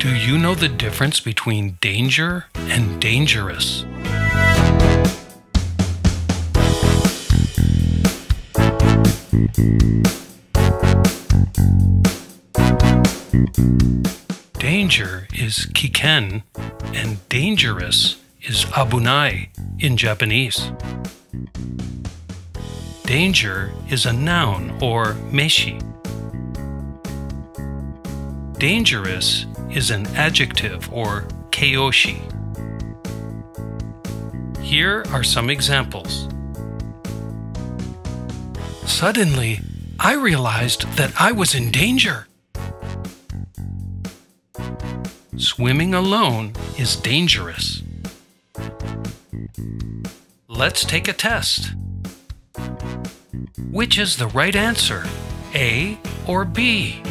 Do you know the difference between danger and dangerous? Danger is kiken and dangerous is abunai in Japanese. Danger is a noun or meshi. Dangerous is an adjective or keioshi. Here are some examples. Suddenly, I realized that I was in danger. Swimming alone is dangerous. Let's take a test. Which is the right answer, A or B?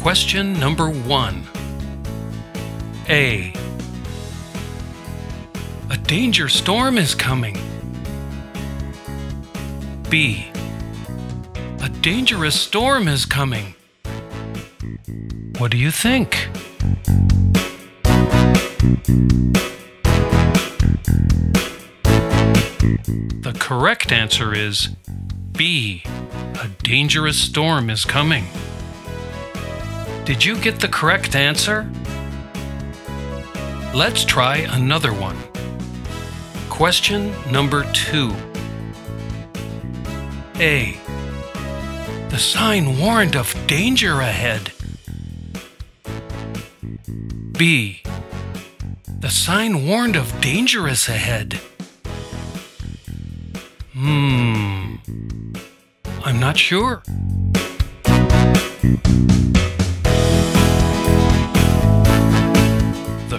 Question number one A. A danger storm is coming. B. A dangerous storm is coming. What do you think? The correct answer is B. A dangerous storm is coming. Did you get the correct answer? Let's try another one. Question number two. A. The sign warned of danger ahead. B. The sign warned of dangerous ahead. Hmm. I'm not sure.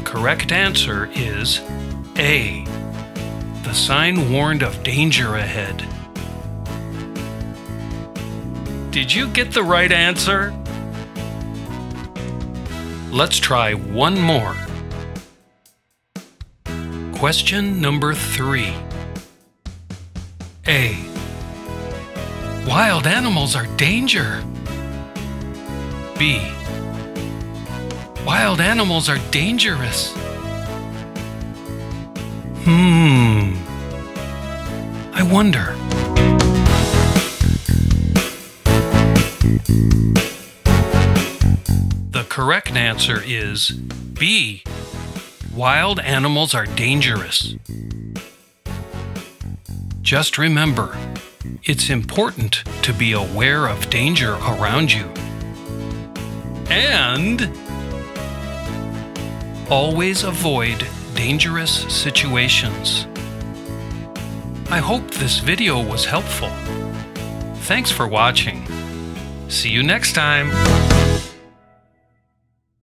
The correct answer is A. The sign warned of danger ahead. Did you get the right answer? Let's try one more. Question number three. A. Wild animals are danger. B. Wild animals are dangerous. Hmm. I wonder. The correct answer is B. Wild animals are dangerous. Just remember, it's important to be aware of danger around you. And always avoid dangerous situations. I hope this video was helpful. Thanks for watching. See you next time.